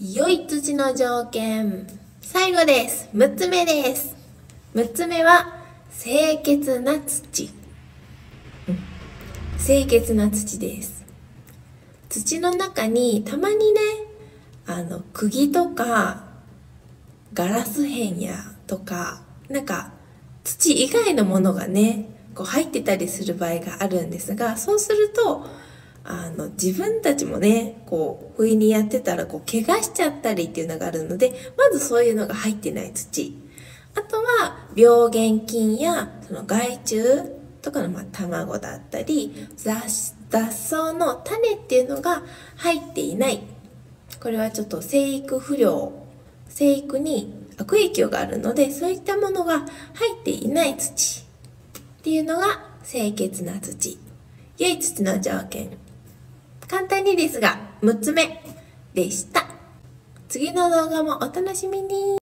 良い土の条件。最後です。6つ目です。6つ目は、清潔な土。うん清潔な土です。土の中にたまにね、あの、釘とか、ガラス片やとか、なんか、土以外のものがね、こう入ってたりする場合があるんですが、そうすると、あの、自分たちもね、こう、不意にやってたら、こう、怪我しちゃったりっていうのがあるので、まずそういうのが入ってない土。あとは、病原菌や、その害虫とかの、まあ、卵だったり、雑草の種っていうのが入っていない。これはちょっと生育不良、生育に悪影響があるので、そういったものが入っていない土っていうのが清潔な土。良い土の条件。簡単にですが、6つ目でした。次の動画もお楽しみに。